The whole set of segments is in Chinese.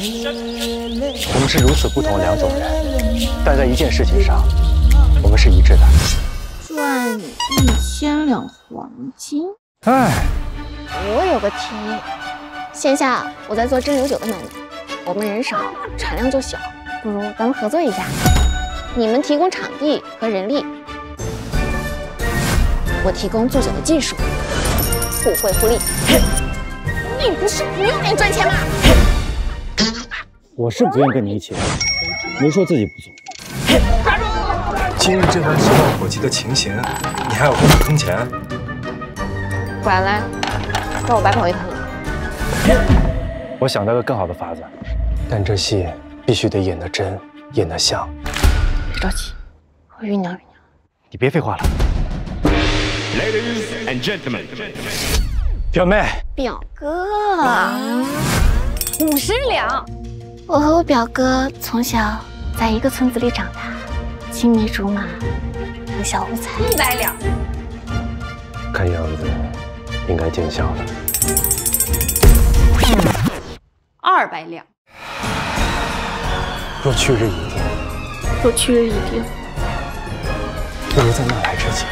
我们是如此不同两种人，但在一件事情上，我们是一致的。赚一千两黄金。哎，我有个提议，线下我在做蒸馏酒的买卖，我们人少，产量就小，不如咱们合作一下。你们提供场地和人力，我提供做酒的技术，互惠互利。你不是不用脸赚钱吗？我是不愿跟你一起，没说自己不做。今日这番收旺火急的情形，你还要跟我坑钱？不然来，让我白跑一趟。我想到个更好的法子，但这戏必须得演得真，演得像。别着急，我酝酿酝酿。你别废话了。Ladies and gentlemen，表妹，表哥，五十两。我和我表哥从小在一个村子里长大，青梅竹马，两小无猜。一百两。看样子应该见效了。二百两。若去日已定，若去日已定，不如在那来之前，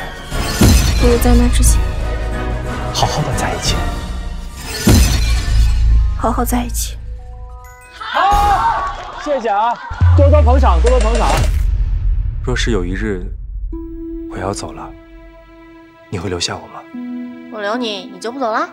不如在那之前好好的在一起。好好在一起。谢谢啊，多多捧场，多多捧场。若是有一日我要走了，你会留下我吗？我留你，你就不走了？